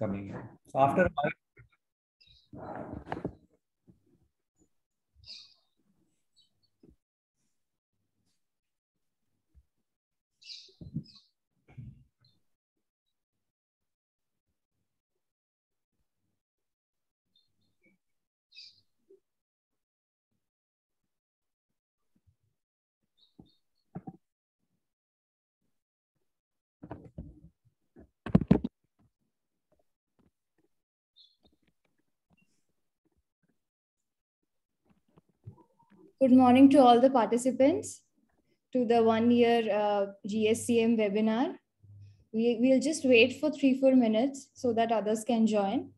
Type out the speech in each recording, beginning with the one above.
coming in. So after Good morning to all the participants to the one year uh, GSCM webinar. We, we'll just wait for three, four minutes so that others can join.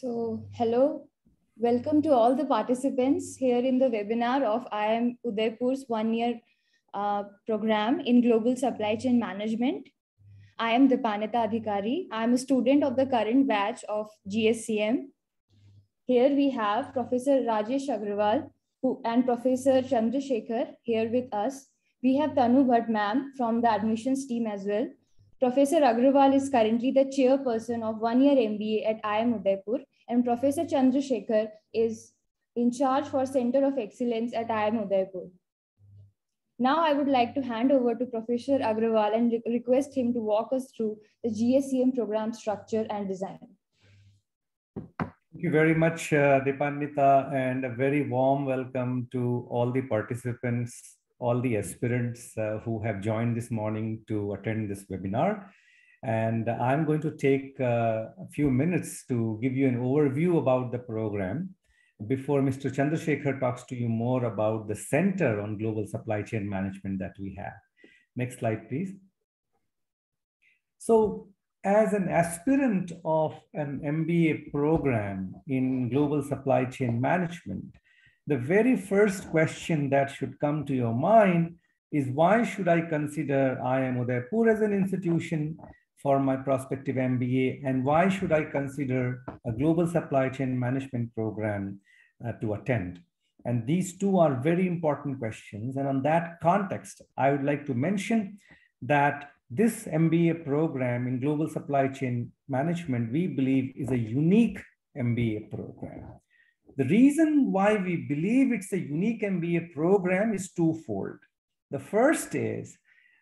So, hello, welcome to all the participants here in the webinar of IIM Udaipur's one-year uh, program in Global Supply Chain Management. I am Dipannita Adhikary. I am a student of the current batch of GSCM. Here we have Professor Rajesh Agrawal who, and Professor Chandrasekhar here with us. We have Tanu Bhatt ma'am from the admissions team as well. Professor Agrawal is currently the chairperson of one year MBA at IIM Udaipur, and Professor Chandrasekhar is in charge for Center of Excellence at IIM Udaipur. Now I would like to hand over to Professor Agrawal and re request him to walk us through the GSCM program structure and design. Thank you very much, uh, Dipannita, and a very warm welcome to all the participants all the aspirants uh, who have joined this morning to attend this webinar. And I'm going to take uh, a few minutes to give you an overview about the program before Mr. Chandrasekhar talks to you more about the Center on Global Supply Chain Management that we have. Next slide, please. So as an aspirant of an MBA program in global supply chain management, the very first question that should come to your mind is why should I consider IIM Udaipur as an institution for my prospective MBA and why should I consider a global supply chain management program uh, to attend? And these two are very important questions. And on that context, I would like to mention that this MBA program in global supply chain management, we believe is a unique MBA program. The reason why we believe it's a unique MBA program is twofold. The first is,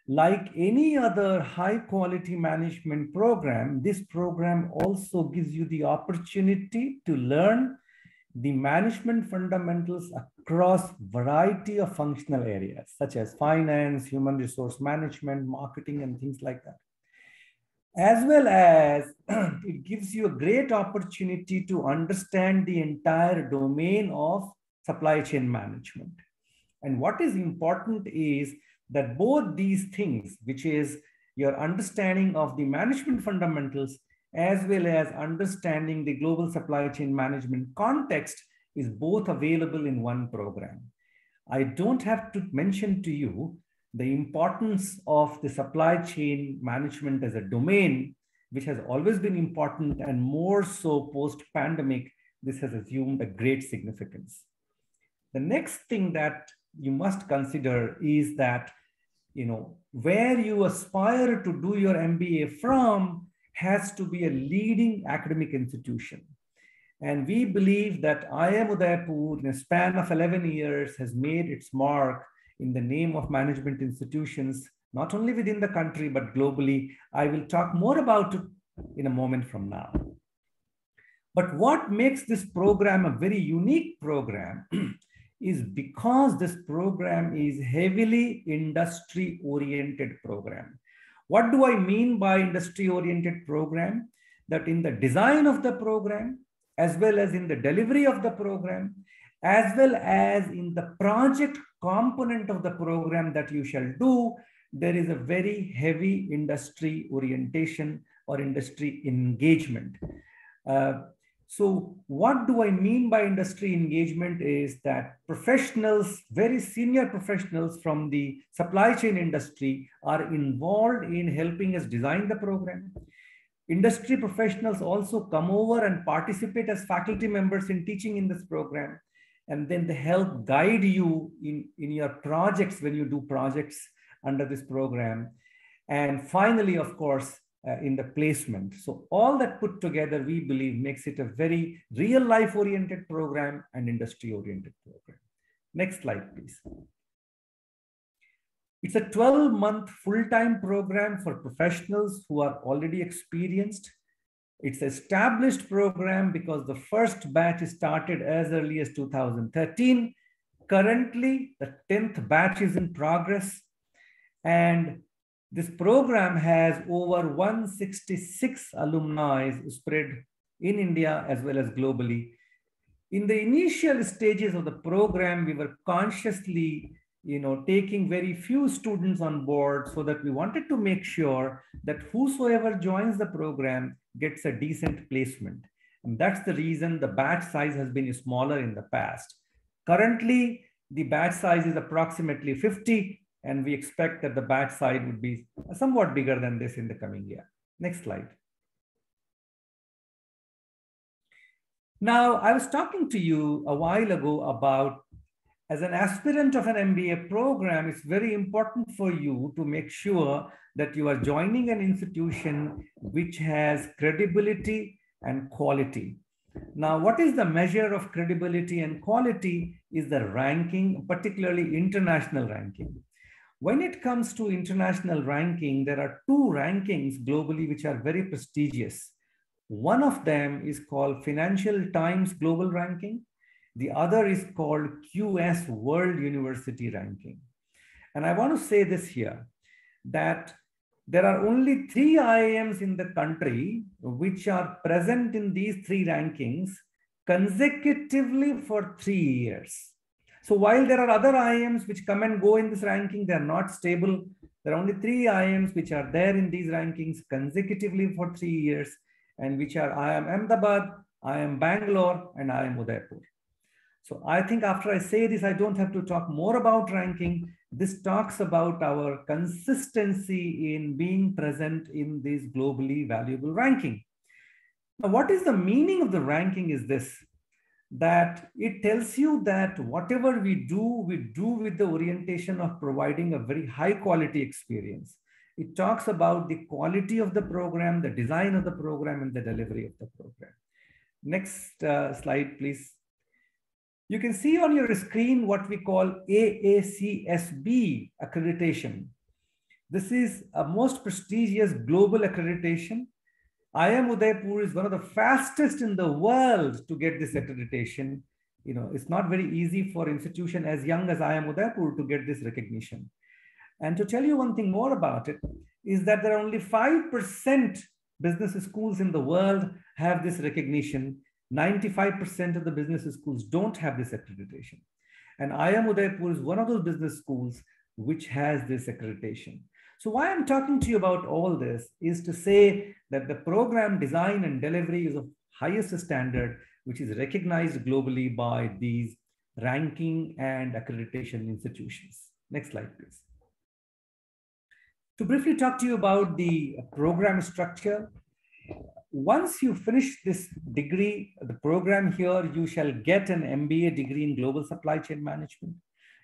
like any other high quality management program, this program also gives you the opportunity to learn the management fundamentals across variety of functional areas, such as finance, human resource management, marketing, and things like that as well as it gives you a great opportunity to understand the entire domain of supply chain management. And what is important is that both these things, which is your understanding of the management fundamentals as well as understanding the global supply chain management context is both available in one program. I don't have to mention to you the importance of the supply chain management as a domain, which has always been important and more so post pandemic, this has assumed a great significance. The next thing that you must consider is that, you know, where you aspire to do your MBA from has to be a leading academic institution. And we believe that IIM Udaipur, in a span of 11 years, has made its mark in the name of management institutions, not only within the country, but globally. I will talk more about it in a moment from now. But what makes this program a very unique program is because this program is heavily industry oriented program. What do I mean by industry oriented program? That in the design of the program, as well as in the delivery of the program, as well as in the project component of the program that you shall do, there is a very heavy industry orientation or industry engagement. Uh, so what do I mean by industry engagement is that professionals, very senior professionals from the supply chain industry are involved in helping us design the program. Industry professionals also come over and participate as faculty members in teaching in this program. And then they help guide you in, in your projects when you do projects under this program. And finally, of course, uh, in the placement. So all that put together, we believe makes it a very real life oriented program and industry oriented program. Next slide, please. It's a 12 month full-time program for professionals who are already experienced. It's established program because the first batch started as early as 2013. Currently, the 10th batch is in progress. And this program has over 166 alumni spread in India as well as globally. In the initial stages of the program, we were consciously you know, taking very few students on board so that we wanted to make sure that whosoever joins the program gets a decent placement. And that's the reason the batch size has been smaller in the past. Currently, the batch size is approximately 50 and we expect that the batch size would be somewhat bigger than this in the coming year. Next slide. Now, I was talking to you a while ago about as an aspirant of an MBA program, it's very important for you to make sure that you are joining an institution which has credibility and quality. Now, what is the measure of credibility and quality is the ranking, particularly international ranking. When it comes to international ranking, there are two rankings globally which are very prestigious. One of them is called Financial Times Global Ranking. The other is called QS World University Ranking. And I want to say this here, that there are only three IIMs in the country which are present in these three rankings consecutively for three years. So while there are other IIMs which come and go in this ranking, they're not stable. There are only three IIMs which are there in these rankings consecutively for three years, and which are IIM Ahmedabad, IIM Bangalore, and IIM Udaipur. So I think after I say this, I don't have to talk more about ranking. This talks about our consistency in being present in this globally valuable ranking. Now, what is the meaning of the ranking is this that it tells you that whatever we do, we do with the orientation of providing a very high quality experience. It talks about the quality of the program, the design of the program, and the delivery of the program. Next uh, slide, please. You can see on your screen what we call AACSB accreditation. This is a most prestigious global accreditation IIM Udaipur is one of the fastest in the world to get this accreditation. You know, it's not very easy for institution as young as IIM Udaipur to get this recognition. And to tell you one thing more about it is that there are only 5% business schools in the world have this recognition. 95% of the business schools don't have this accreditation. And IIM Udaipur is one of those business schools which has this accreditation. So why I'm talking to you about all this is to say that the program design and delivery is of highest standard, which is recognized globally by these ranking and accreditation institutions. Next slide, please. To briefly talk to you about the program structure, once you finish this degree, the program here, you shall get an MBA degree in global supply chain management.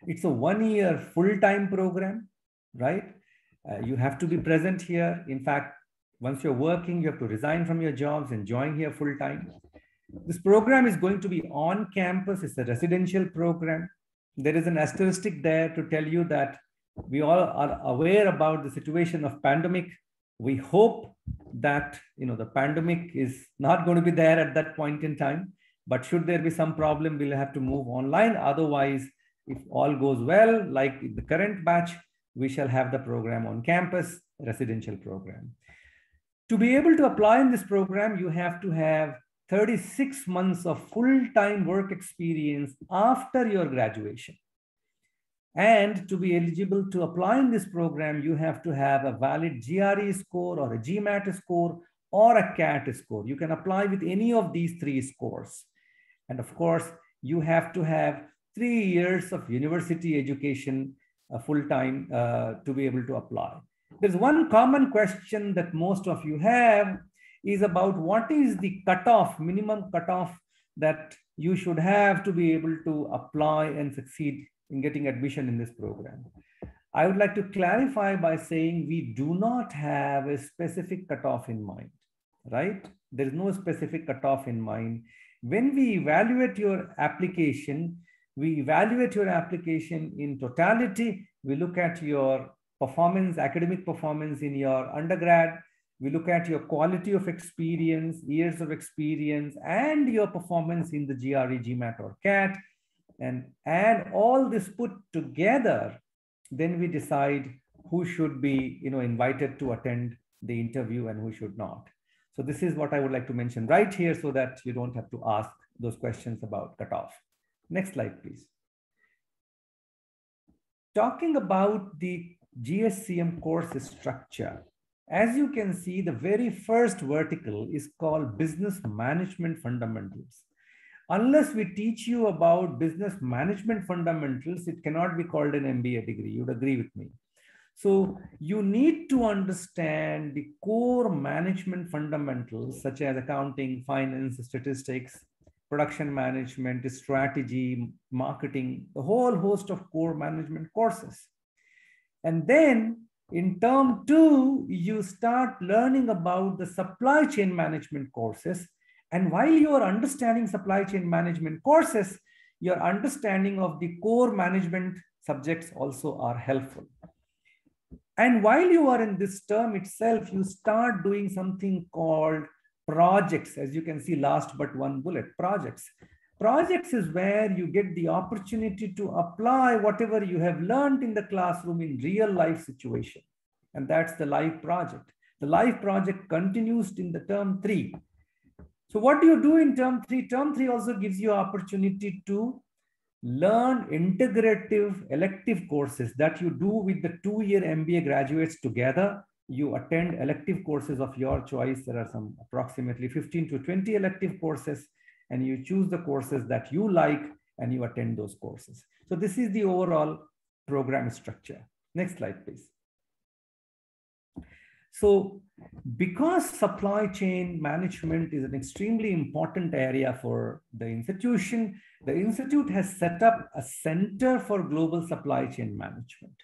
It's a one year full-time program, right? Uh, you have to be present here. In fact, once you're working, you have to resign from your jobs and join here full-time. This program is going to be on campus. It's a residential program. There is an asterisk there to tell you that we all are aware about the situation of pandemic. We hope that you know the pandemic is not going to be there at that point in time. But should there be some problem, we'll have to move online. Otherwise, if all goes well, like the current batch, we shall have the program on campus, residential program. To be able to apply in this program, you have to have 36 months of full-time work experience after your graduation. And to be eligible to apply in this program, you have to have a valid GRE score or a GMAT score or a CAT score. You can apply with any of these three scores. And of course, you have to have three years of university education uh, full time uh, to be able to apply. There's one common question that most of you have is about what is the cutoff, minimum cutoff that you should have to be able to apply and succeed in getting admission in this program. I would like to clarify by saying we do not have a specific cutoff in mind, right? There is no specific cutoff in mind. When we evaluate your application, we evaluate your application in totality. We look at your performance, academic performance in your undergrad. We look at your quality of experience, years of experience, and your performance in the GRE, GMAT, or CAT and add all this put together, then we decide who should be you know, invited to attend the interview and who should not. So this is what I would like to mention right here so that you don't have to ask those questions about cutoff. Next slide, please. Talking about the GSCM course structure, as you can see, the very first vertical is called Business Management Fundamentals unless we teach you about business management fundamentals, it cannot be called an MBA degree. You'd agree with me. So you need to understand the core management fundamentals such as accounting, finance, statistics, production management, strategy, marketing, the whole host of core management courses. And then in term two, you start learning about the supply chain management courses and while you are understanding supply chain management courses, your understanding of the core management subjects also are helpful. And while you are in this term itself, you start doing something called projects, as you can see last but one bullet, projects. Projects is where you get the opportunity to apply whatever you have learned in the classroom in real life situation. And that's the live project. The live project continues in the term three. So what do you do in term three? Term three also gives you opportunity to learn integrative elective courses that you do with the two-year MBA graduates together. You attend elective courses of your choice. There are some approximately 15 to 20 elective courses and you choose the courses that you like and you attend those courses. So this is the overall program structure. Next slide, please. So because supply chain management is an extremely important area for the institution, the institute has set up a center for global supply chain management,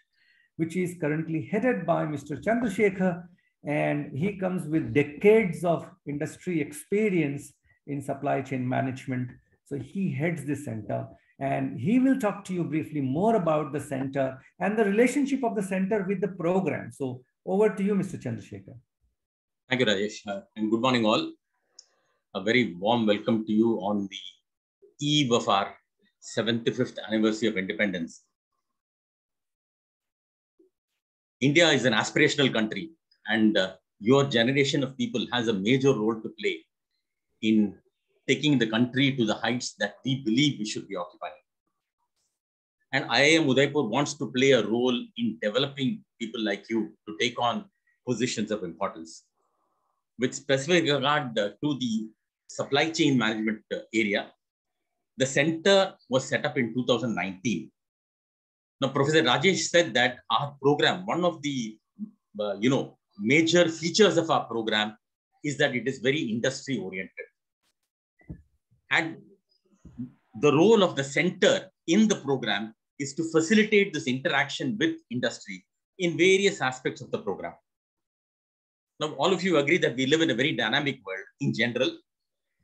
which is currently headed by Mr. Chandrasekhar, and he comes with decades of industry experience in supply chain management. So he heads the center and he will talk to you briefly more about the center and the relationship of the center with the program. So over to you, Mr. Chandrasekhar. Thank you, Rajesh. Uh, and good morning, all. A very warm welcome to you on the eve of our 75th anniversary of independence. India is an aspirational country, and uh, your generation of people has a major role to play in taking the country to the heights that we believe we should be occupying. And IIM Udaipur wants to play a role in developing people like you to take on positions of importance. With specific regard uh, to the supply chain management uh, area, the center was set up in 2019. Now, Professor Rajesh said that our program, one of the uh, you know major features of our program is that it is very industry oriented. And the role of the center in the program is to facilitate this interaction with industry in various aspects of the program. Now, all of you agree that we live in a very dynamic world in general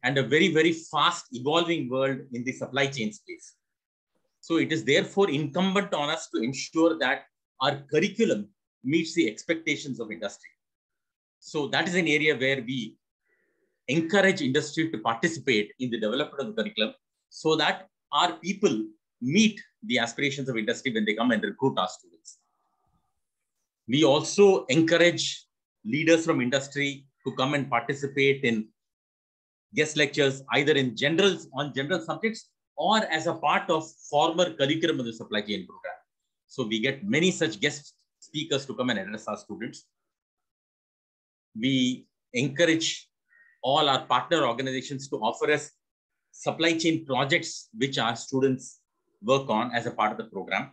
and a very, very fast evolving world in the supply chain space. So it is therefore incumbent on us to ensure that our curriculum meets the expectations of industry. So that is an area where we encourage industry to participate in the development of the curriculum so that our people meet the aspirations of industry when they come and recruit our students. We also encourage leaders from industry to come and participate in guest lectures, either in general on general subjects or as a part of former curriculum of the supply chain program. So we get many such guest speakers to come and address our students. We encourage all our partner organizations to offer us supply chain projects which our students work on as a part of the program.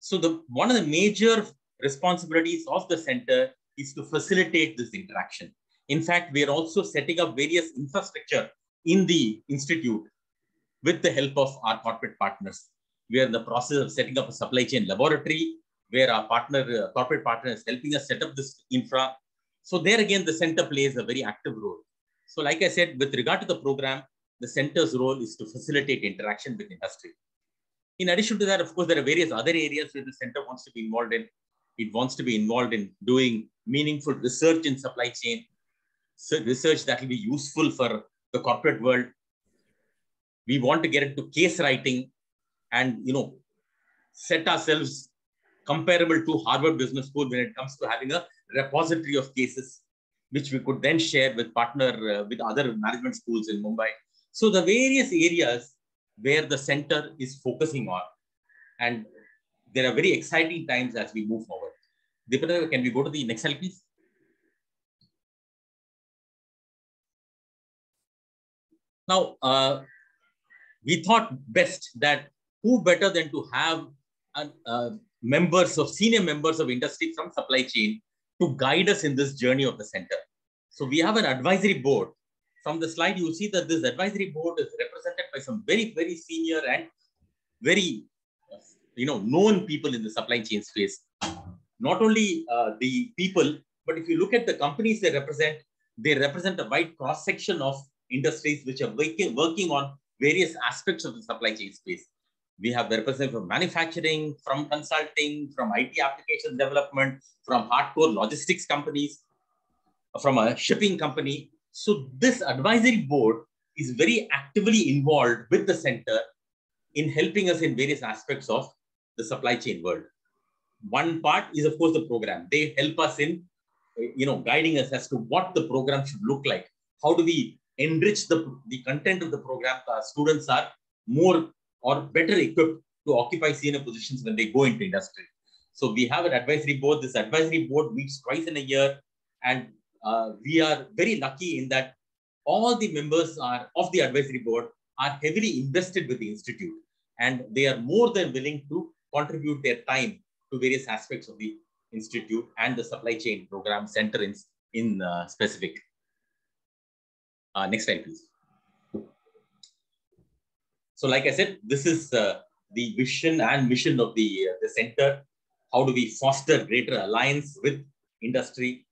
So the one of the major responsibilities of the center is to facilitate this interaction. In fact, we are also setting up various infrastructure in the institute with the help of our corporate partners. We are in the process of setting up a supply chain laboratory where our partner, uh, corporate partner is helping us set up this infra. So there again, the center plays a very active role. So like I said, with regard to the program, the center's role is to facilitate interaction with industry. In addition to that, of course, there are various other areas where the center wants to be involved in. It wants to be involved in doing meaningful research in supply chain, research that will be useful for the corporate world. We want to get into case writing and, you know, set ourselves comparable to Harvard Business School when it comes to having a repository of cases, which we could then share with partner uh, with other management schools in Mumbai. So the various areas where the center is focusing on, and there are very exciting times as we move forward. Deependra, can we go to the next slide, please? Now, uh, we thought best that who better than to have uh, members of senior members of industry from supply chain to guide us in this journey of the center. So we have an advisory board. From the slide, you see that this advisory board is represented by some very, very senior and very, you know, known people in the supply chain space. Not only uh, the people, but if you look at the companies they represent, they represent a wide cross section of industries which are working, working on various aspects of the supply chain space. We have representatives from manufacturing, from consulting, from IT application development, from hardcore logistics companies, from a shipping company. So this advisory board is very actively involved with the center in helping us in various aspects of the supply chain world. One part is, of course, the program. They help us in, you know, guiding us as to what the program should look like. How do we enrich the, the content of the program, uh, students are more or better equipped to occupy senior positions when they go into industry. So we have an advisory board. This advisory board meets twice in a year. And we are very lucky in that all the members are of the advisory board are heavily invested with the institute. And they are more than willing to contribute their time to various aspects of the institute and the supply chain program center in, in uh, specific. Uh, next slide, please. So like I said, this is uh, the vision and mission of the, uh, the center. How do we foster greater alliance with industry?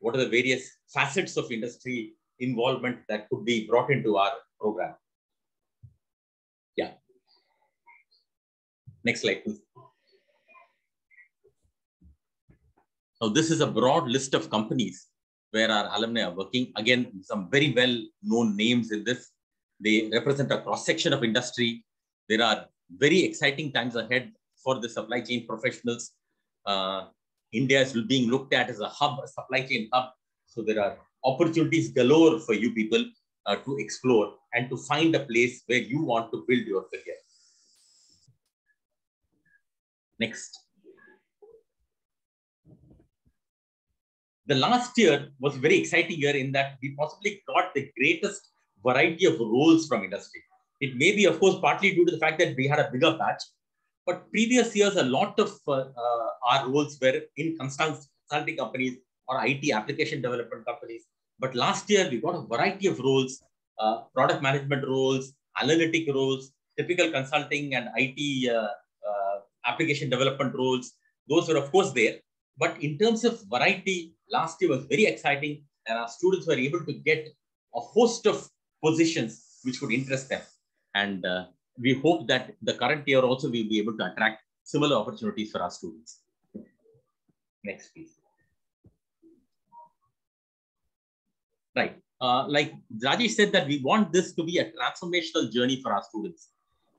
What are the various facets of industry involvement that could be brought into our program? Yeah. Next slide, please. Now, this is a broad list of companies where our alumni are working. Again, some very well-known names in this. They represent a cross-section of industry. There are very exciting times ahead for the supply chain professionals. Uh, India is being looked at as a hub, a supply chain hub. So there are opportunities galore for you people uh, to explore and to find a place where you want to build your career. Next. The last year was very exciting year in that we possibly got the greatest variety of roles from industry. It may be, of course, partly due to the fact that we had a bigger batch, but previous years, a lot of uh, uh, our roles were in consulting companies or IT application development companies. But last year, we got a variety of roles, uh, product management roles, analytic roles, typical consulting and IT application development roles. Those were, of course, there. But in terms of variety, last year was very exciting, and our students were able to get a host of positions which would interest them. And uh, we hope that the current year also we'll be able to attract similar opportunities for our students. Next, please. Right. Uh, like Rajesh said that we want this to be a transformational journey for our students.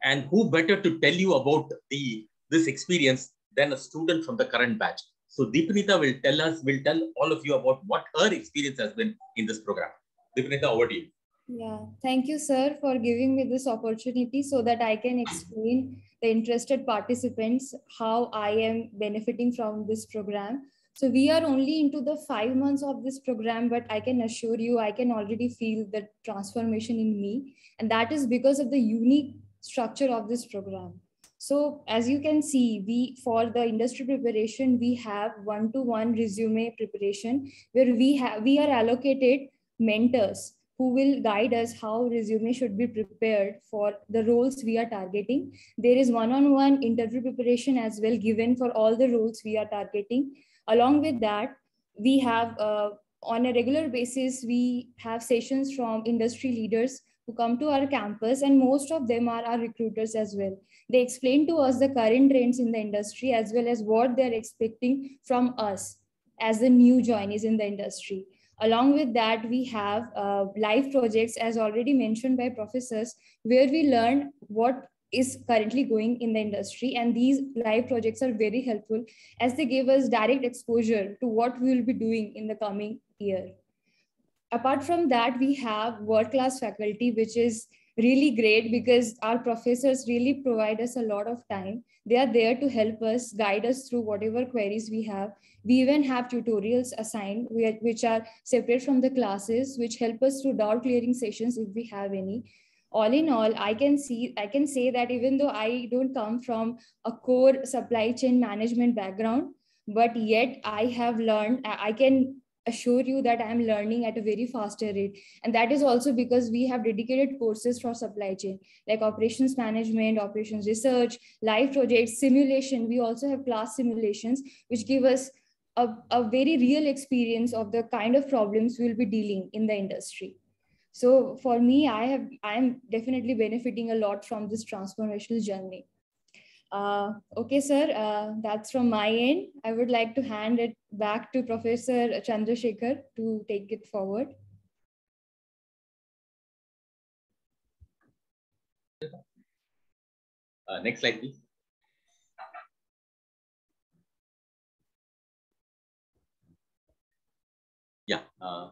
And who better to tell you about the this experience than a student from the current batch. So Dipannita will tell us, will tell all of you about what her experience has been in this program. Dipannita, over to you. Yeah, thank you, sir, for giving me this opportunity so that I can explain the interested participants how I am benefiting from this program. So we are only into the five months of this program, but I can assure you, I can already feel the transformation in me. And that is because of the unique structure of this program. So as you can see, we for the industry preparation, we have one-to-one -one resume preparation where we have we are allocated mentors who will guide us how resume should be prepared for the roles we are targeting. There is one-on-one -on -one interview preparation as well given for all the roles we are targeting. Along with that, we have uh, on a regular basis, we have sessions from industry leaders who come to our campus and most of them are our recruiters as well. They explain to us the current trends in the industry as well as what they're expecting from us as the new joinees in the industry. Along with that, we have uh, live projects as already mentioned by professors where we learn what is currently going in the industry. And these live projects are very helpful as they give us direct exposure to what we will be doing in the coming year. Apart from that, we have world-class faculty, which is really great because our professors really provide us a lot of time. They are there to help us, guide us through whatever queries we have. We even have tutorials assigned, which are separate from the classes, which help us through doubt clearing sessions if we have any. All in all, I can see, I can say that even though I don't come from a core supply chain management background, but yet I have learned, I can assure you that I'm learning at a very faster rate. And that is also because we have dedicated courses for supply chain, like operations management, operations research, live projects, simulation. We also have class simulations, which give us a, a very real experience of the kind of problems we'll be dealing in the industry. So for me, I have I'm definitely benefiting a lot from this transformational journey. Uh, okay, sir, uh, that's from my end. I would like to hand it back to Professor Chandrasekhar to take it forward. Uh, next slide, please. Yeah, uh,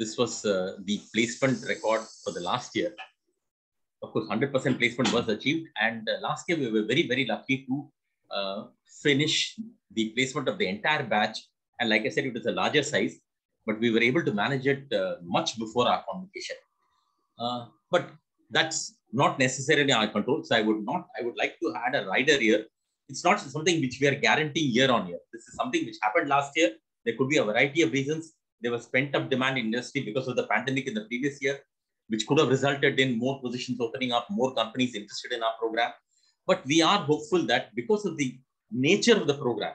this was uh, the placement record for the last year of course, 100% placement was achieved. And uh, last year, we were very, very lucky to uh, finish the placement of the entire batch. And like I said, it was a larger size, but we were able to manage it uh, much before our convocation. Uh, but that's not necessarily our control. So I would not, I would like to add a rider here. It's not something which we are guaranteeing year on year. This is something which happened last year. There could be a variety of reasons. There was pent up demand in industry because of the pandemic in the previous year which could have resulted in more positions opening up, more companies interested in our program. But we are hopeful that because of the nature of the program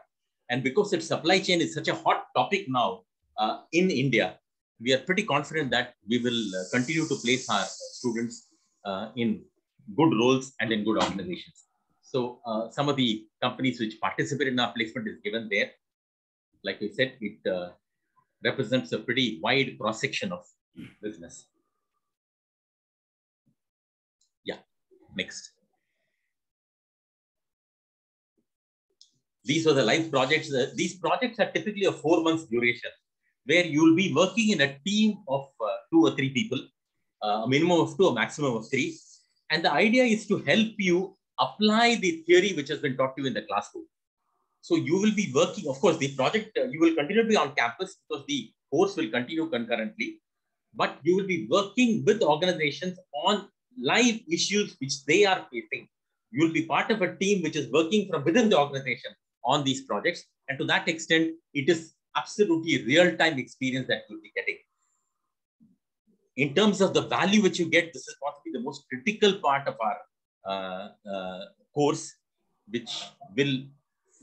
and because its supply chain is such a hot topic now uh, in India, we are pretty confident that we will uh, continue to place our students uh, in good roles and in good organizations. So uh, some of the companies which participate in our placement is given there. Like we said, it uh, represents a pretty wide cross section of business. Next. These were the live projects. These projects are typically a four months duration where you'll be working in a team of uh, two or three people, uh, a minimum of two, a maximum of three. And the idea is to help you apply the theory which has been taught to you in the classroom. So you will be working, of course, the project, uh, you will continue to be on campus because the course will continue concurrently, but you will be working with organizations on live issues which they are facing. You will be part of a team which is working from within the organization on these projects. And to that extent, it is absolutely real-time experience that you'll be getting. In terms of the value which you get, this is possibly the most critical part of our uh, uh, course, which will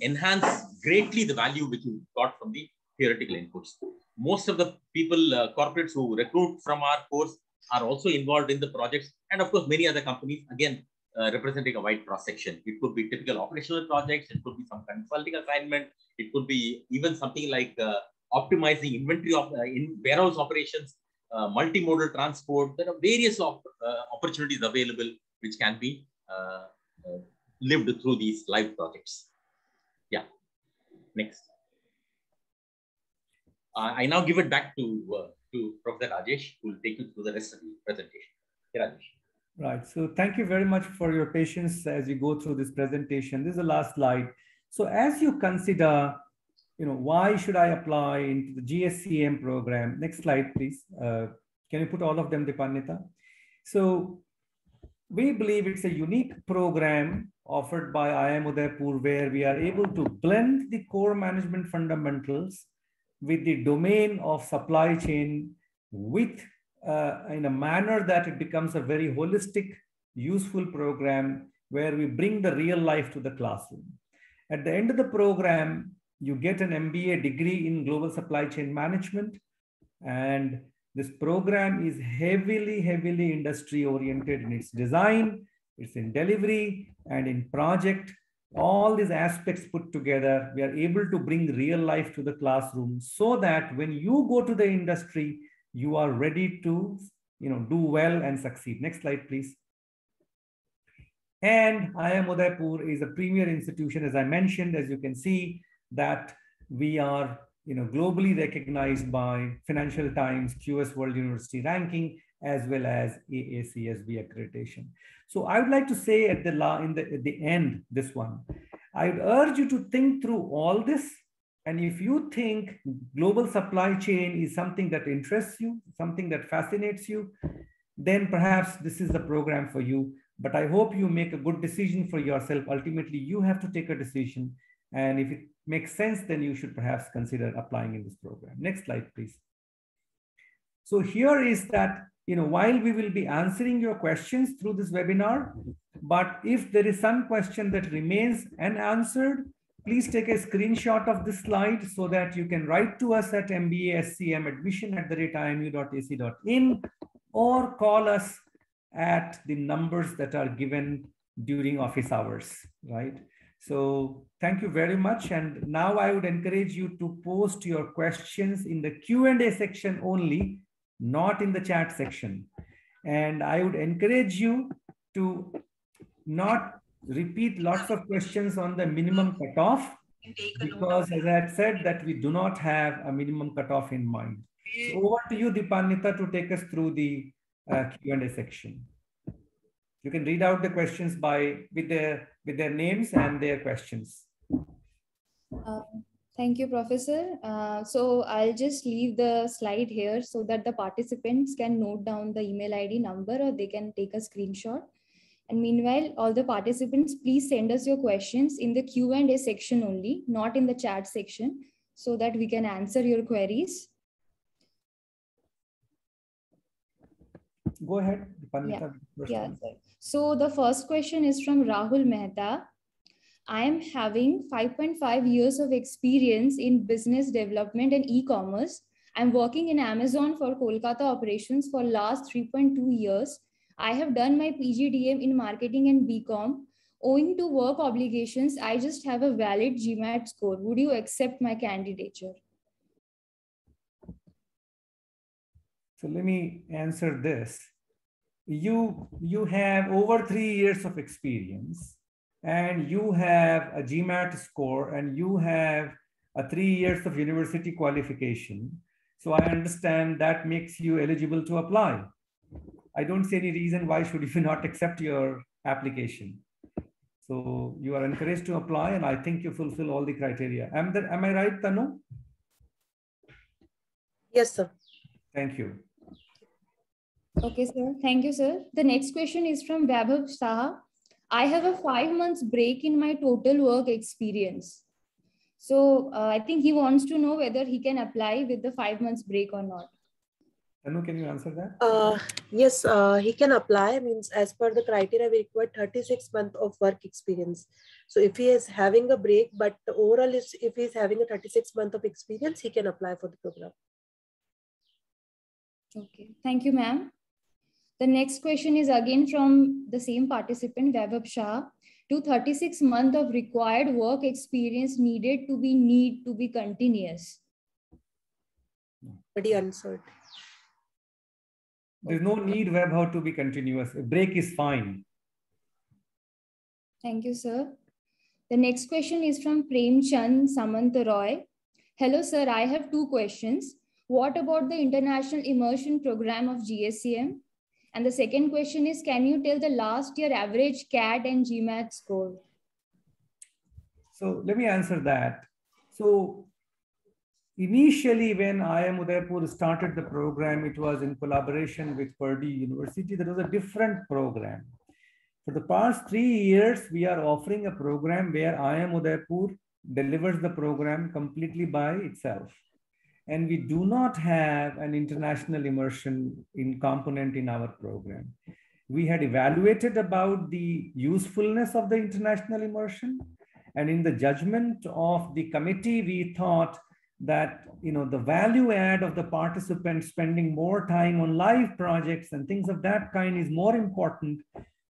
enhance greatly the value which you got from the theoretical inputs. Most of the people, uh, corporates who recruit from our course are also involved in the projects. And of course, many other companies, again, uh, representing a wide cross section. It could be typical operational projects. It could be some consulting assignment. It could be even something like uh, optimizing inventory of uh, in warehouse operations, uh, multimodal transport. There are various op uh, opportunities available which can be uh, lived through these live projects. Yeah. Next. I now give it back to to Professor Rajesh, who will take you through the rest of the presentation. Rajesh. Right. So thank you very much for your patience as you go through this presentation. This is the last slide. So as you consider, you know, why should I apply into the GSCM program? Next slide, please. Uh, can you put all of them, Dipannita? So we believe it's a unique program offered by IIM Udaipur where we are able to blend the core management fundamentals with the domain of supply chain with uh, in a manner that it becomes a very holistic, useful program where we bring the real life to the classroom. At the end of the program, you get an MBA degree in global supply chain management. And this program is heavily, heavily industry oriented in its design, it's in delivery and in project. All these aspects put together, we are able to bring real life to the classroom so that when you go to the industry, you are ready to you know, do well and succeed. Next slide, please. And IIM Udaipur is a premier institution, as I mentioned, as you can see, that we are you know, globally recognized by Financial Times, QS World University ranking, as well as AACSB accreditation. So I would like to say at the, la in the, at the end, this one, I would urge you to think through all this and if you think global supply chain is something that interests you, something that fascinates you, then perhaps this is the program for you. But I hope you make a good decision for yourself. Ultimately, you have to take a decision. And if it makes sense, then you should perhaps consider applying in this program. Next slide, please. So here is that, you know, while we will be answering your questions through this webinar, but if there is some question that remains unanswered, please take a screenshot of this slide so that you can write to us at mbascm admission at the rate imu.ac.in or call us at the numbers that are given during office hours, right? So thank you very much. And now I would encourage you to post your questions in the Q&A section only, not in the chat section. And I would encourage you to not repeat lots of questions on the minimum cutoff because as I had said that we do not have a minimum cutoff in mind. So over to you, Dipannita, to take us through the uh, Q&A section. You can read out the questions by with their with their names and their questions. Uh, thank you, Professor. Uh, so I'll just leave the slide here so that the participants can note down the email ID number or they can take a screenshot. And meanwhile, all the participants, please send us your questions in the Q&A section only, not in the chat section, so that we can answer your queries. Go ahead, Panita. Yeah. yeah so the first question is from Rahul Mehta. I am having 5.5 years of experience in business development and e-commerce. I'm working in Amazon for Kolkata operations for last 3.2 years I have done my PGDM in marketing and BCom. Owing to work obligations, I just have a valid GMAT score. Would you accept my candidature? So let me answer this. You, you have over three years of experience and you have a GMAT score and you have a three years of university qualification. So I understand that makes you eligible to apply. I don't see any reason why should you not accept your application. So you are encouraged to apply, and I think you fulfill all the criteria. Am, that, am I right, Tanu? Yes, sir. Thank you. Okay, sir. Thank you, sir. The next question is from Vaibhav Saha. I have a five months break in my total work experience. So uh, I think he wants to know whether he can apply with the five months break or not. Tanu, can you answer that? Uh, yes, uh, he can apply. Means as per the criteria, we require 36 month of work experience. So if he is having a break, but the overall is if he is having a 36 month of experience, he can apply for the program. Okay, thank you, ma'am. The next question is again from the same participant, Vaibhav Shah. To 36 month of required work experience needed to be need to be continuous. Pretty he answered. There's no need Vaibhav to be continuous. A break is fine. Thank you, sir. The next question is from Prem Chand Samant Roy. Hello, sir. I have two questions. What about the international immersion program of GSCM? And the second question is, can you tell the last year average CAT and GMAT score? So let me answer that. So initially when IIM Udaipur started the program, it was in collaboration with Purdue University. There was a different program. For the past three years, we are offering a program where IIM Udaipur delivers the program completely by itself. And we do not have an international immersion in component in our program. We had evaluated about the usefulness of the international immersion. And in the judgment of the committee, we thought that you know the value add of the participants spending more time on live projects and things of that kind is more important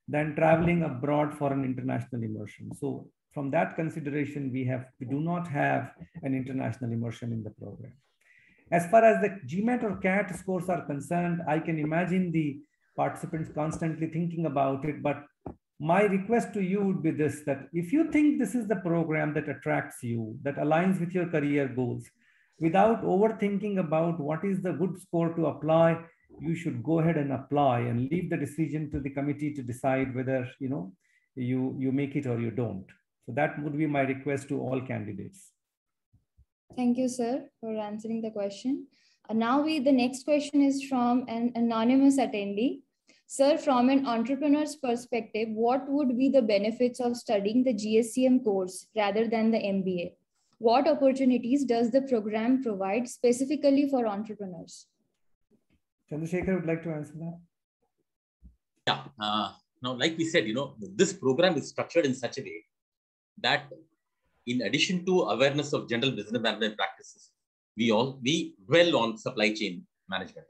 than traveling abroad for an international immersion so from that consideration we have we do not have an international immersion in the program as far as the gmat or cat scores are concerned i can imagine the participants constantly thinking about it but my request to you would be this that if you think this is the program that attracts you that aligns with your career goals without overthinking about what is the good score to apply you should go ahead and apply and leave the decision to the committee to decide whether you know you you make it or you don't. So that would be my request to all candidates thank you sir for answering the question uh, now we the next question is from an anonymous attendee sir from an entrepreneur's perspective what would be the benefits of studying the gscm course rather than the mba what opportunities does the program provide specifically for entrepreneurs? Chandrasekhar would like to answer that. Yeah. Uh, now, like we said, you know, this program is structured in such a way that in addition to awareness of general business management practices, we all we well on supply chain management.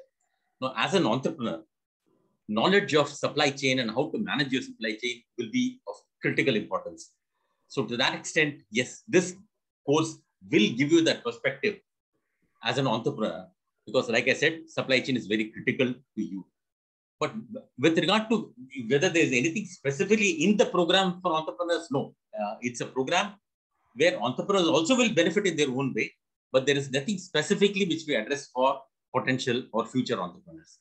Now, as an entrepreneur, knowledge of supply chain and how to manage your supply chain will be of critical importance. So, to that extent, yes, this course will give you that perspective as an entrepreneur because like i said supply chain is very critical to you but with regard to whether there's anything specifically in the program for entrepreneurs no uh, it's a program where entrepreneurs also will benefit in their own way but there is nothing specifically which we address for potential or future entrepreneurs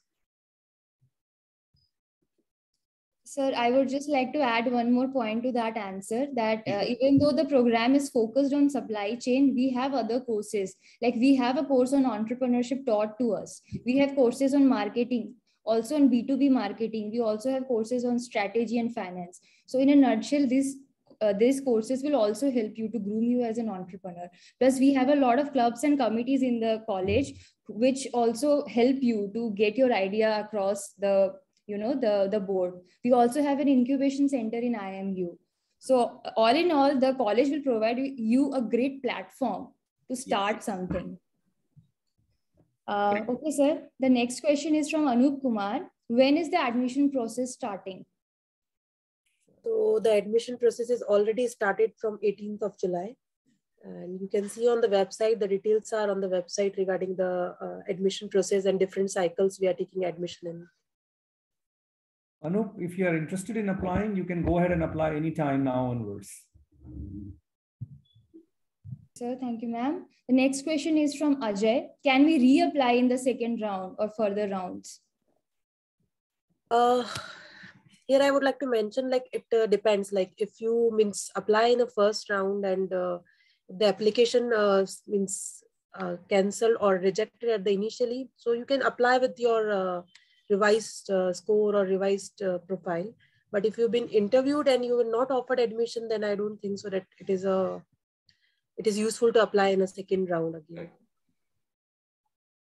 Sir, I would just like to add one more point to that answer that uh, even though the program is focused on supply chain, we have other courses. Like we have a course on entrepreneurship taught to us. We have courses on marketing, also on B2B marketing. We also have courses on strategy and finance. So in a nutshell, this uh, these courses will also help you to groom you as an entrepreneur. Plus, we have a lot of clubs and committees in the college, which also help you to get your idea across the you know the the board. We also have an incubation center in imu so all in all the college will provide you a great platform to start yes. something. Uh, okay sir. The next question is from anup kumar. When is the admission process starting so the admission process is already started from 18th of july and you can see on the website the details are on the website regarding the uh, admission process and different cycles we are taking admission in Anup, if you are interested in applying, you can go ahead and apply anytime now onwards. Sir, thank you, ma'am. The next question is from Ajay. Can we reapply in the second round or further rounds? Uh, here I would like to mention like it uh, depends. Like if you means apply in the first round and uh, the application uh, means uh, cancelled or rejected at the initially, so you can apply with your uh, revised uh, score or revised profile. But if you've been interviewed and you were not offered admission, then I don't think so that it is a it is useful to apply in a second round again.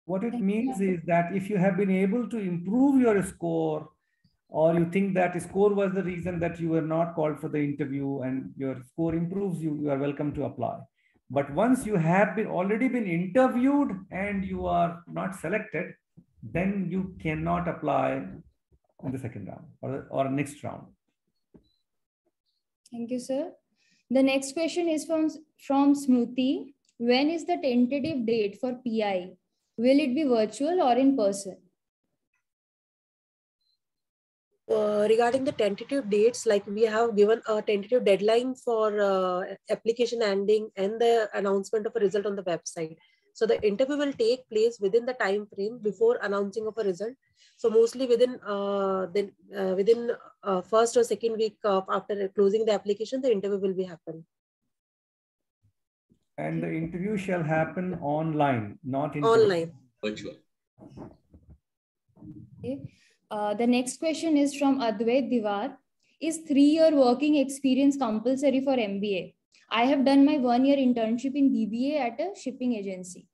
What it means is that if you have been able to improve your score or you think that score was the reason that you were not called for the interview and your score improves, you, you are welcome to apply. But once you have been already been interviewed and you are not selected, then you cannot apply in the second round or, or next round. Thank you, sir. The next question is from, from Smruti. When is the tentative date for PI? Will it be virtual or in person? Uh, regarding the tentative dates, like we have given a tentative deadline for uh, application ending and the announcement of a result on the website. So the interview will take place within the time frame before announcing of a result. So mostly within uh, then uh, within uh, first or second week of after closing the application, the interview will be happen. And the interview shall happen online, not in online. Virtual. Okay. Uh, the next question is from Advait Divar. Is three-year working experience compulsory for MBA? I have done my one year internship in BBA at a shipping agency.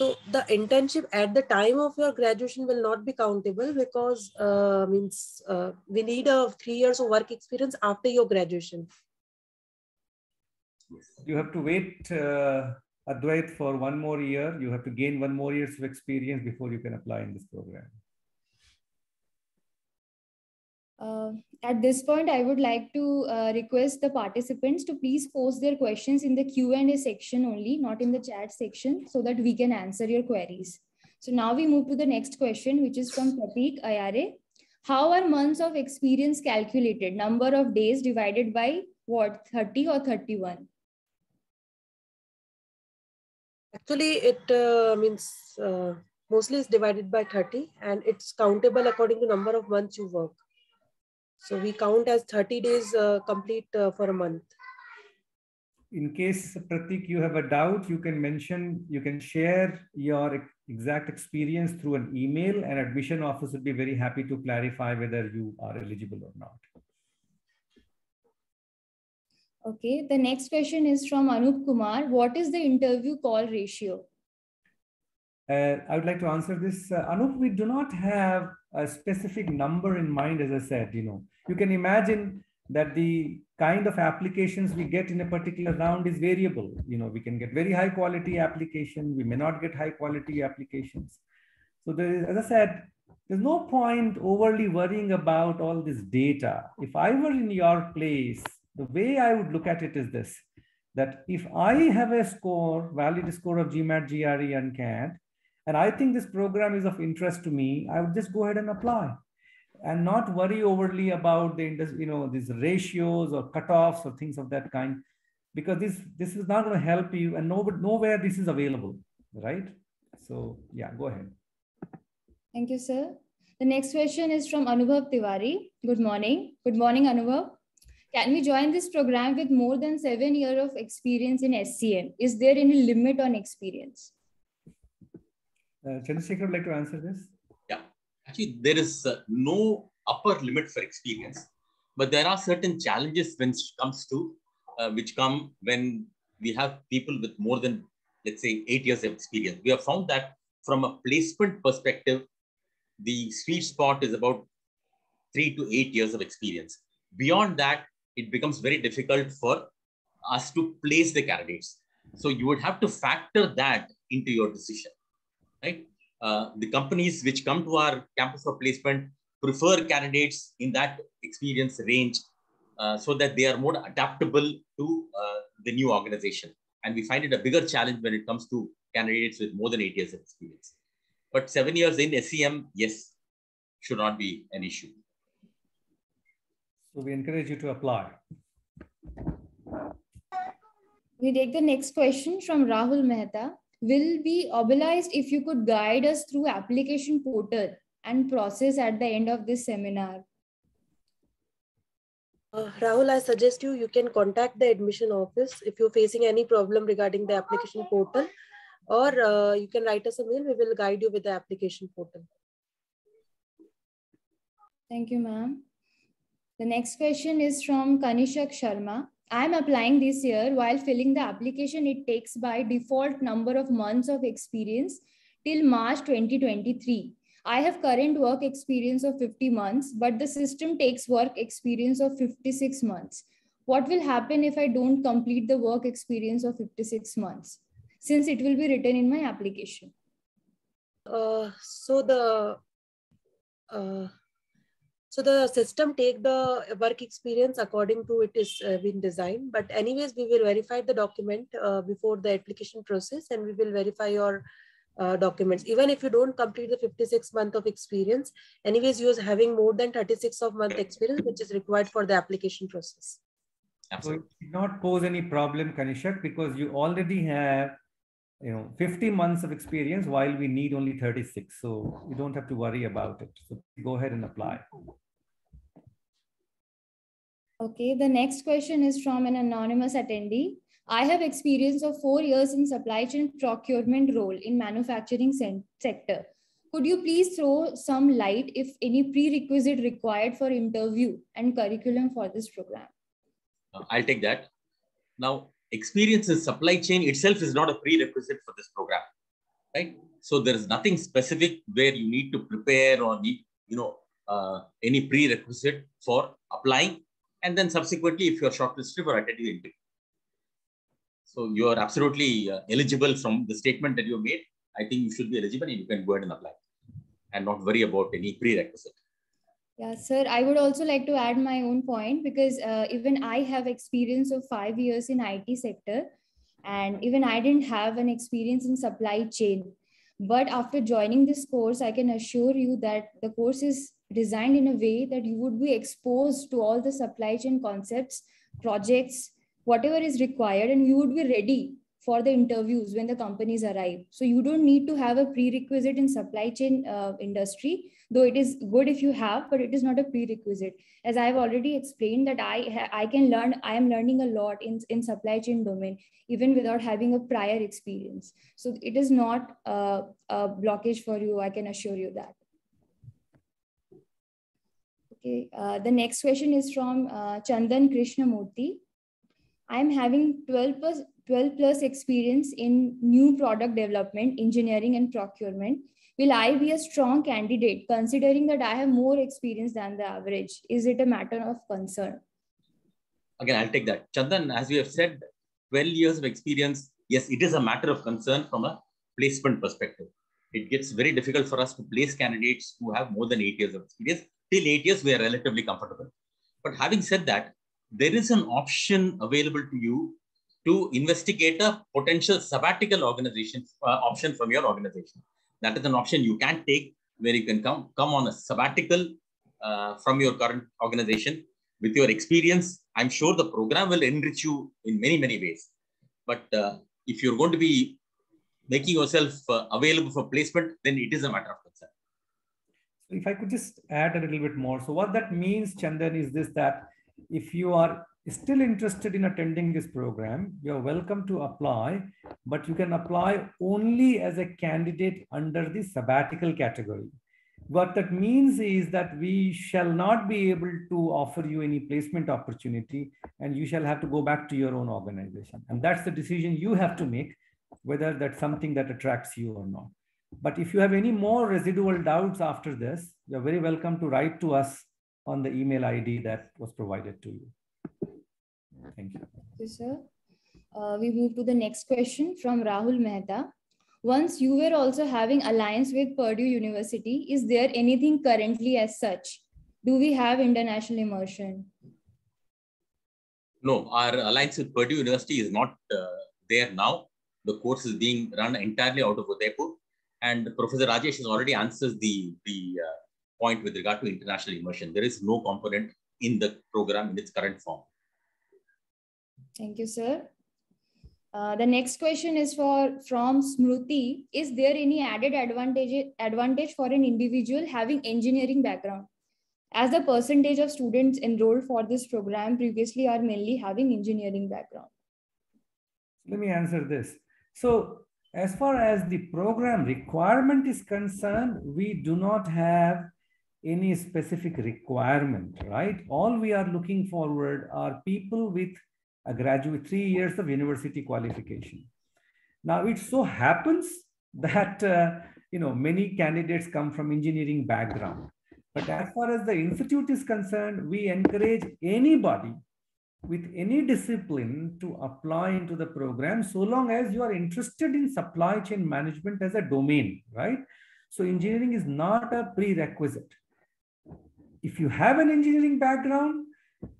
So the internship at the time of your graduation will not be countable because uh, means uh, we need a three years of work experience after your graduation. You have to wait, uh, Advait, for one more year. You have to gain one more years of experience before you can apply in this program. Uh, at this point, I would like to uh, request the participants to please post their questions in the Q&A section only, not in the chat section, so that we can answer your queries. So now we move to the next question, which is from Pratik Ayare. How are months of experience calculated? Number of days divided by what, 30 or 31? Actually, it uh, means uh, mostly is divided by 30 and it's countable according to number of months you work. So we count as 30 days uh, complete uh, for a month. In case, Pratik, you have a doubt, you can mention, you can share your exact experience through an email and admission office would be very happy to clarify whether you are eligible or not. Okay, the next question is from Anup Kumar. What is the interview call ratio? Uh, I would like to answer this. Uh, Anup, we do not have a specific number in mind, as I said, you know, you can imagine that the kind of applications we get in a particular round is variable. You know, we can get very high quality application. We may not get high quality applications. So there is, as I said, there's no point overly worrying about all this data. If I were in your place, the way I would look at it is this, that if I have a score, valid score of GMAT, GRE, and CAT, and I think this program is of interest to me, I would just go ahead and apply. And not worry overly about the you know these ratios or cutoffs or things of that kind because this this is not going to help you and nobody nowhere this is available right? So yeah go ahead. Thank you sir. The next question is from anubhav tiwari. Good morning. Good morning anubhav can we join this program with more than seven years of experience in scm is there any limit on experience uh, chandrasekhar would like to answer this Yeah, actually there is uh, no upper limit for experience, but there are certain challenges when it comes to uh, which come when we have people with more than let's say eight years of experience. We have found that from a placement perspective, the sweet spot is about three to eight years of experience. Beyond that, it becomes very difficult for us to place the candidates. So you would have to factor that into your decision, right? Uh, the companies which come to our campus for placement prefer candidates in that experience range uh, so that they are more adaptable to uh, the new organization. And we find it a bigger challenge when it comes to candidates with more than eight years of experience. But seven years in SCM, yes, should not be an issue. So we encourage you to apply. We take the next question from Rahul Mehta will be obliged if you could guide us through application portal and process at the end of this seminar? Uh, Rahul, I suggest you, you can contact the admission office if you're facing any problem regarding the application portal or uh, you can write us a mail. We will guide you with the application portal. Thank you, ma'am. The next question is from Kanishak Sharma. I'm applying this year. While filling the application, it takes by default number of months of experience till March 2023. I have current work experience of 50 months, but the system takes work experience of 56 months. What will happen if I don't complete the work experience of 56 months? Since it will be written in my application. Uh, so the uh, so the system take the work experience according to it is uh, been designed. But anyways, we will verify the document uh, before the application process, and we will verify your uh, documents. Even if you don't complete the 56 month of experience, anyways, you are having more than 36 of month experience, which is required for the application process. Absolutely. So it did not pose any problem, Kanishak, because you already have you know 50 months of experience while we need only 36 so you don't have to worry about it so go ahead and apply okay the next question is from an anonymous attendee I have experience of four years in supply chain procurement role in manufacturing sector. Could you please throw some light if any prerequisite required for interview and curriculum for this program? Uh, I'll take that. Now, experience in supply chain itself is not a prerequisite for this program, right? So there is nothing specific where you need to prepare or need, you know, uh, any prerequisite for applying. And then subsequently, if you're shortlisted for attending the interview. So you are absolutely uh, eligible from the statement that you made. I think you should be eligible and you can go ahead and apply and not worry about any prerequisite. Yeah, sir. I would also like to add my own point because uh, even I have experience of five years in IT sector, and even I didn't have an experience in supply chain. But after joining this course, I can assure you that the course is designed in a way that you would be exposed to all the supply chain concepts, projects, whatever is required and you would be ready for the interviews when the companies arrive. So you don't need to have a prerequisite in supply chain uh, industry though it is good if you have but it is not a prerequisite. As i've already explained that i i can learn i am learning a lot in in supply chain domain even without having a prior experience. So it is not uh, a blockage for you i can assure you that okay uh, the next question is from uh, chandan krishnamurthy I'm having 12 plus, 12 plus experience in new product development, engineering, and procurement. Will I be a strong candidate considering that I have more experience than the average? Is it a matter of concern? Again, I'll take that. Chandan, as we have said, 12 years of experience, yes, it is a matter of concern from a placement perspective. It gets very difficult for us to place candidates who have more than eight years of experience. Till eight years, we are relatively comfortable. But having said that, there is an option available to you to investigate a potential sabbatical organization uh, option from your organization. That is an option you can take where you can come, come on a sabbatical uh, from your current organization with your experience. I'm sure the program will enrich you in many, many ways. But uh, if you're going to be making yourself uh, available for placement, then it is a matter of concern. If I could just add a little bit more. So what that means, Chandan, is this that if you are still interested in attending this program, you're welcome to apply, but you can apply only as a candidate under the sabbatical category. What that means is that we shall not be able to offer you any placement opportunity and you shall have to go back to your own organization. And that's the decision you have to make, whether that's something that attracts you or not. But if you have any more residual doubts after this, you're very welcome to write to us on the email ID that was provided to you. Thank you. Thank you, sir. Uh, we move to the next question from Rahul Mehta. Once you were also having alliance with Purdue University, is there anything currently as such? Do we have international immersion? No, our alliance with Purdue University is not uh, there now. The course is being run entirely out of Udaipur. And Professor Rajesh has already answered the, the uh, point with regard to international immersion. There is no component in the program in its current form. Thank you, sir. Uh, the next question is for from Smruti. Is there any added advantage advantage for an individual having engineering background? As the percentage of students enrolled for this program previously are mainly having engineering background. Let me answer this. So as far as the program requirement is concerned, we do not have any specific requirement, right? All we are looking forward are people with a graduate, three years of university qualification. Now, it so happens that, uh, you know, many candidates come from engineering background. But as far as the institute is concerned, we encourage anybody with any discipline to apply into the program so long as you are interested in supply chain management as a domain, right? So engineering is not a prerequisite. If you have an engineering background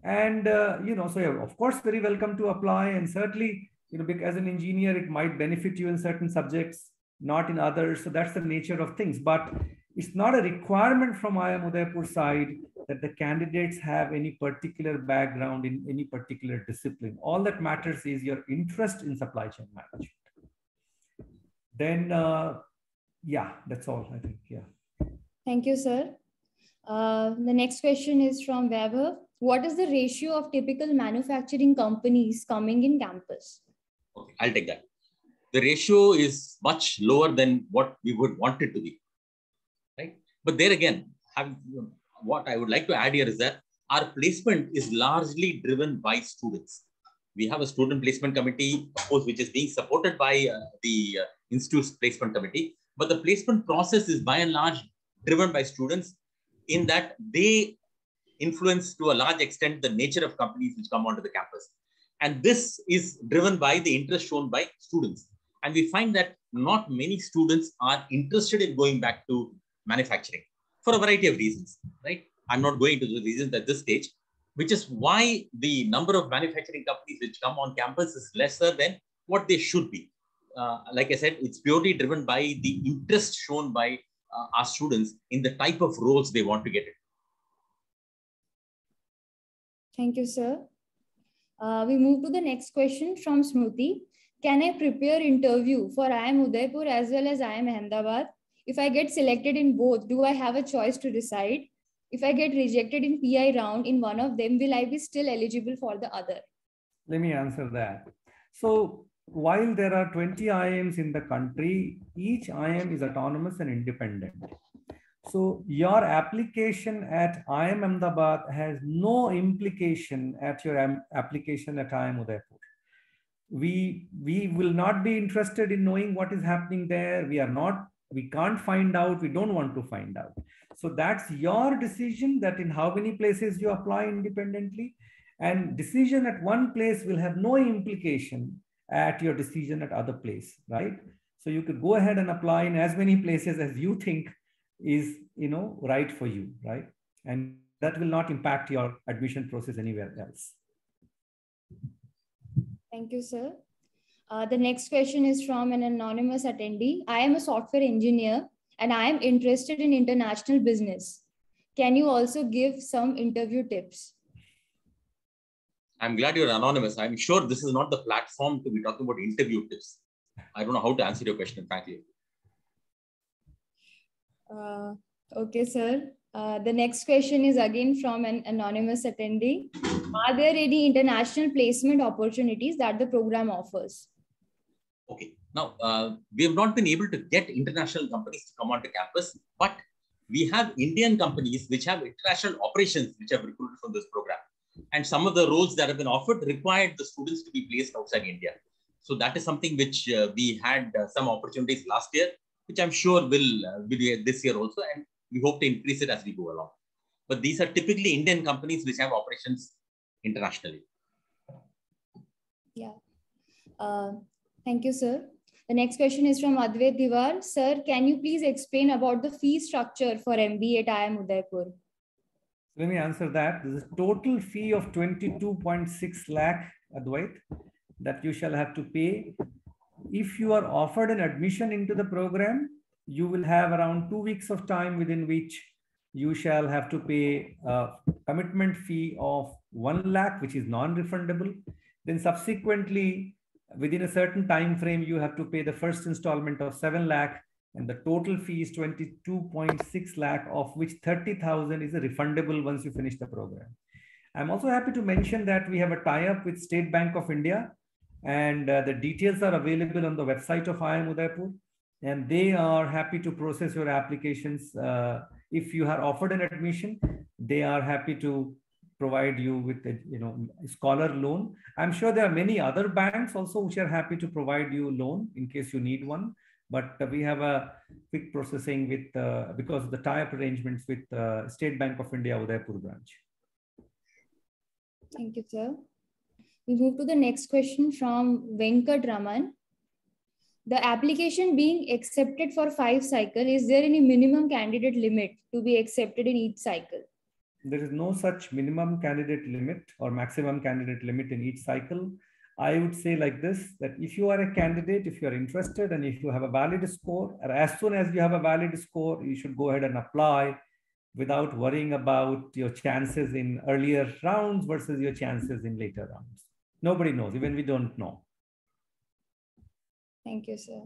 and, uh, you know, so you're of course, very welcome to apply and certainly, you know, as an engineer, it might benefit you in certain subjects, not in others. So that's the nature of things. But it's not a requirement from IIM Udaipur side that the candidates have any particular background in any particular discipline. All that matters is your interest in supply chain management. Then, uh, yeah, that's all I think. Yeah. Thank you, sir. Uh, the next question is from Weber. What is the ratio of typical manufacturing companies coming in campus? Okay, I'll take that. The ratio is much lower than what we would want it to be but there again, what I would like to add here is that our placement is largely driven by students. We have a student placement committee, of course, which is being supported by uh, the uh, institute's placement committee. But the placement process is by and large driven by students in that they influence to a large extent the nature of companies which come onto the campus. And this is driven by the interest shown by students. And we find that not many students are interested in going back to manufacturing for a variety of reasons, right? I'm not going into the reasons at this stage, which is why the number of manufacturing companies which come on campus is lesser than what they should be. Uh, like I said, it's purely driven by the interest shown by uh, our students in the type of roles they want to get in. Thank you, sir. Uh, we move to the next question from Smruti. Can I prepare interview for IIM Udaipur as well as IIM Ahmedabad? If I get selected in both, do I have a choice to decide? If I get rejected in PI round in one of them, will I be still eligible for the other? Let me answer that. So while there are 20 IIMs in the country, each IIM is autonomous and independent. So your application at IIM Ahmedabad has no implication at your application at IIM Udaipur. We, we will not be interested in knowing what is happening there. We are not we can't find out we don't want to find out. So that's your decision that in how many places you apply independently. And decision at one place will have no implication at your decision at other place right? So you could go ahead and apply in as many places as you think is you know right for you right? And that will not impact your admission process anywhere else. Thank you sir uh, the next question is from an anonymous attendee. I am a software engineer and I am interested in international business. Can you also give some interview tips? I'm glad you're anonymous. I'm sure this is not the platform to be talking about interview tips. I don't know how to answer your question, frankly. Uh, okay, sir. Uh, the next question is again from an anonymous attendee. Are there any international placement opportunities that the program offers? Okay. Now, uh, we have not been able to get international companies to come onto campus, but we have Indian companies which have international operations which have recruited from this program. And some of the roles that have been offered required the students to be placed outside India. So that is something which uh, we had uh, some opportunities last year, which I'm sure will uh, be this year also. And we hope to increase it as we go along. But these are typically Indian companies which have operations internationally. Yeah. Uh, Thank you, sir. The next question is from Advait Diwar. Sir, can you please explain about the fee structure for MBA at IIM Udaipur? Let me answer that. There is a total fee of 22.6 lakh, Advait, that you shall have to pay. If you are offered an admission into the program, you will have around two weeks of time within which you shall have to pay a commitment fee of 1 lakh, which is non-refundable. Then subsequently, within a certain time frame, you have to pay the first installment of 7 lakh and the total fee is 22.6 lakh of which 30,000 is refundable once you finish the program. I'm also happy to mention that we have a tie-up with State Bank of India and uh, the details are available on the website of IIM Udaipur and they are happy to process your applications. Uh, if you are offered an admission, they are happy to provide you with a you know scholar loan. I'm sure there are many other banks also which are happy to provide you loan in case you need one. But we have a quick processing with uh, because of the tie-up arrangements with uh, State Bank of India Udaipur branch. Thank you, sir. We move to the next question from Venkat Raman. The application being accepted for five cycle, is there any minimum candidate limit to be accepted in each cycle? There is no such minimum candidate limit or maximum candidate limit in each cycle. I would say like this, that if you are a candidate, if you are interested and if you have a valid score, or as soon as you have a valid score, you should go ahead and apply without worrying about your chances in earlier rounds versus your chances in later rounds. Nobody knows, even we don't know. Thank you, sir.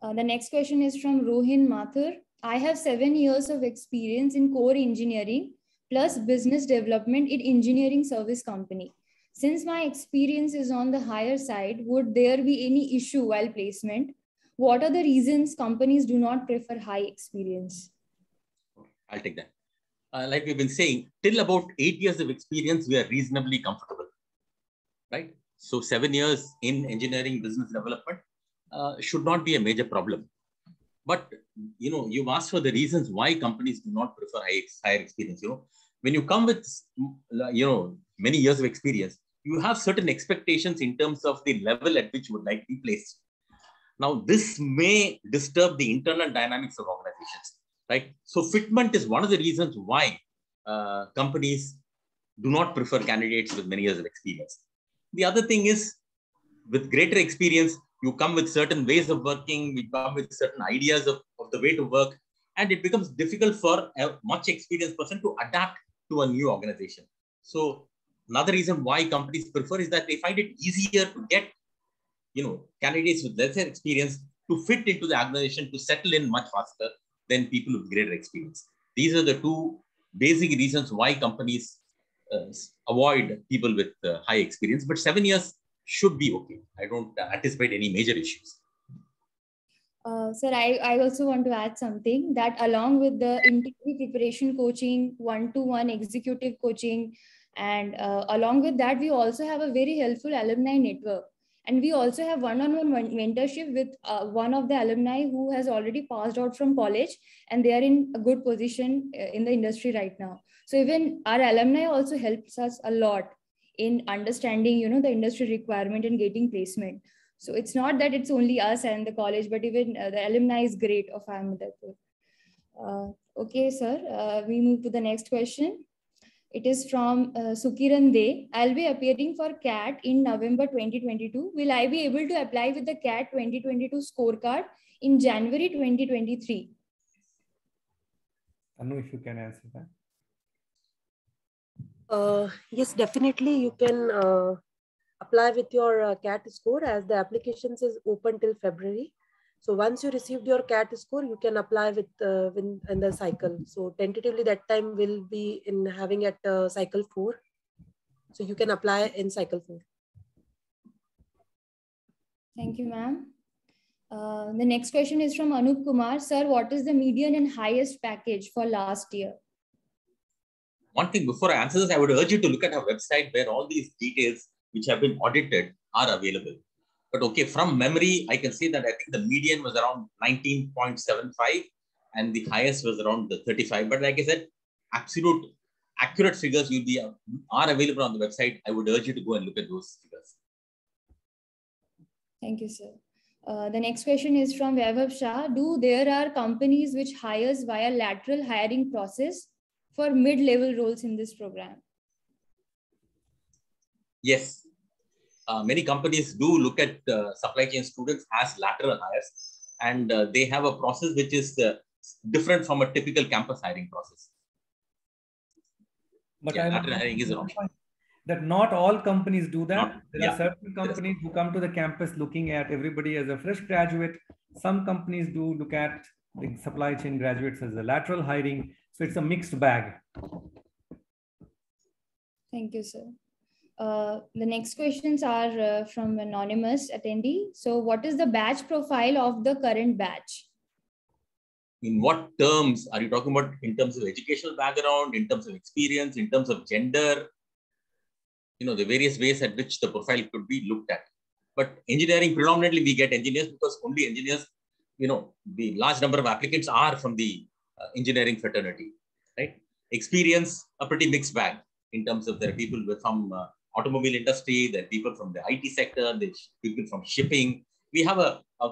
Uh, the next question is from Rohin Mathur. I have seven years of experience in core engineering plus business development in engineering service company. Since my experience is on the higher side, would there be any issue while placement? What are the reasons companies do not prefer high experience? I'll take that. Uh, like we've been saying, till about eight years of experience, we are reasonably comfortable, right? So seven years in engineering business development uh, should not be a major problem. But you know, you've asked for the reasons why companies do not prefer high, higher experience. You know, when you come with you know many years of experience, you have certain expectations in terms of the level at which you would like to be placed. Now, this may disturb the internal dynamics of organizations right? So fitment is one of the reasons why uh, companies do not prefer candidates with many years of experience. The other thing is with greater experience, you come with certain ways of working, we come with certain ideas of, of the way to work, and it becomes difficult for a much experienced person to adapt to a new organization. So another reason why companies prefer is that they find it easier to get, you know, candidates with lesser experience to fit into the organization, to settle in much faster, than people with greater experience. These are the two basic reasons why companies uh, avoid people with uh, high experience, but seven years should be okay. I don't anticipate any major issues. Uh, sir, I, I also want to add something that along with the interview preparation coaching, one-to-one executive coaching, and uh, along with that, we also have a very helpful alumni network. And we also have one-on-one mentorship with uh, one of the alumni who has already passed out from college and they are in a good position uh, in the industry right now. So even our alumni also helps us a lot in understanding you know the industry requirement and getting placement so it's not that it's only us and the college but even uh, the alumni is great of IIM uh, okay sir uh, we move to the next question it is from uh, Sukiran De. I'll be appearing for CAT in November 2022. Will I be able to apply with the CAT 2022 scorecard in January 2023? Anu, if you can answer that. Uh, yes, definitely you can uh, apply with your uh, CAT score as the applications is open till February. So once you received your CAT score, you can apply with uh, in, in the cycle. So tentatively that time will be in having at uh, cycle four. So you can apply in cycle four. Thank you, ma'am. Uh, the next question is from Anup Kumar. Sir, what is the median and highest package for last year? One thing before I answer this, I would urge you to look at our website where all these details which have been audited are available. But okay, from memory, I can say that I think the median was around 19.75 and the highest was around the 35. But like I said, absolute accurate figures will be are available on the website. I would urge you to go and look at those figures. Thank you, sir. Uh, the next question is from Vaibhav Shah. Do there are companies which hires via lateral hiring process for mid-level roles in this program? Yes, uh, many companies do look at uh, supply chain students as lateral hires, and uh, they have a process which is uh, different from a typical campus hiring process. But yeah, lateral hiring is an option. that not all companies do that. Not- there yeah. are certain companies who come to the campus looking at everybody as a fresh graduate. Some companies do look at the supply chain graduates as a lateral hiring. So it's a mixed bag. Thank you, sir. Uh, the next questions are uh, from anonymous attendee. So what is the batch profile of the current batch? In what terms are you talking about in terms of educational background, in terms of experience, in terms of gender? You know, the various ways at which the profile could be looked at. But engineering, predominantly we get engineers because only engineers, you know, the large number of applicants are from the uh, engineering fraternity, right? Experience, a pretty mixed bag in terms of there are people with some uh, automobile industry, there are people from the IT sector, there are people from shipping. We have a, a,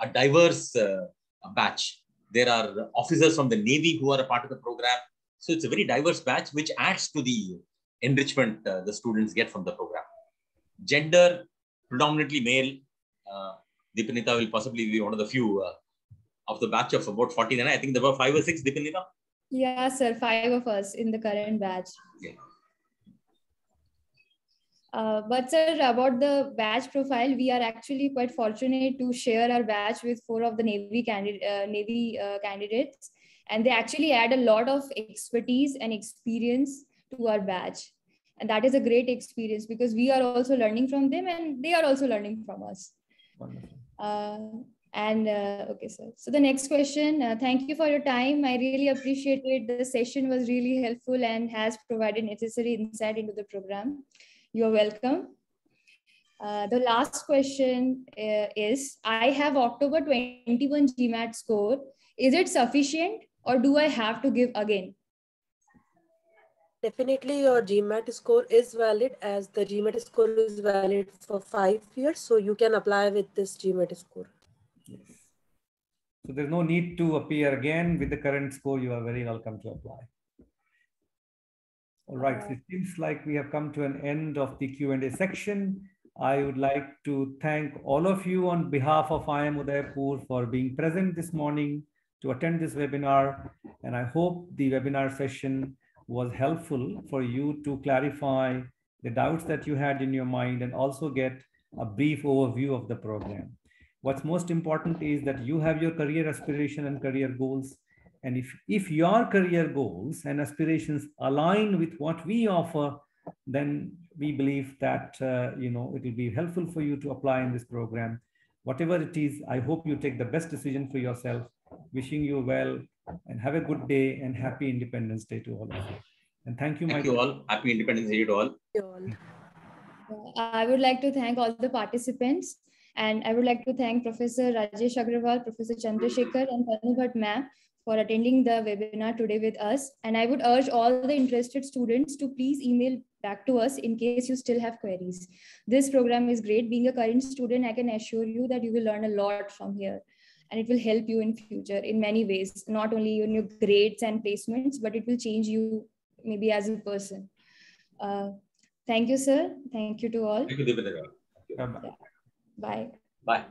a diverse uh, batch. There are officers from the Navy who are a part of the program. So it's a very diverse batch, which adds to the enrichment uh, the students get from the program. Gender, predominantly male. Uh, Dipannita will possibly be one of the few uh, of the batch of about 49. I think there were five or six, Dipannita. Yeah, sir, five of us in the current batch. Yeah. Uh, but sir, about the batch profile, we are actually quite fortunate to share our batch with four of the Navy, candid- uh, Navy uh, candidates. And they actually add a lot of expertise and experience to our batch. And that is a great experience because we are also learning from them and they are also learning from us. Wonderful. Uh, and uh, okay, sir. So the next question. Uh, thank you for your time. I really appreciate it. The session was really helpful and has provided necessary insight into the program. You are welcome. Uh, the last question uh, is: I have October 21 GMAT score. Is it sufficient, or do I have to give again? Definitely your GMAT score is valid as the GMAT score is valid for five years. So you can apply with this GMAT score. Yes. So there's no need to appear again with the current score. You are very welcome to apply. All right, uh-huh. it seems like we have come to an end of the Q&A section. I would like to thank all of you on behalf of IIM Udaipur for being present this morning to attend this webinar. And I hope the webinar session was helpful for you to clarify the doubts that you had in your mind and also get a brief overview of the program. What's most important is that you have your career aspiration and career goals. And if, if your career goals and aspirations align with what we offer, then we believe that uh, you know it will be helpful for you to apply in this program. Whatever it is, I hope you take the best decision for yourself. Wishing you well and have a good day and happy Independence Day to all of you. And thank you, Thank Michael. you all. Happy Independence Day to all. You all. I would like to thank all the participants. And I would like to thank Professor Rajesh Agrawal, Professor Chandrasekhar, and Tanu Bhatt ma'am for attending the webinar today with us. And I would urge all the interested students to please email back to us in case you still have queries. This program is great. Being a current student, I can assure you that you will learn a lot from here and it will help you in future in many ways, not only in your grades and placements, but it will change you maybe as a person. Uh, thank you, sir. Thank you to all. Thank you, Dipannita. Bye-bye. Bye. Bye.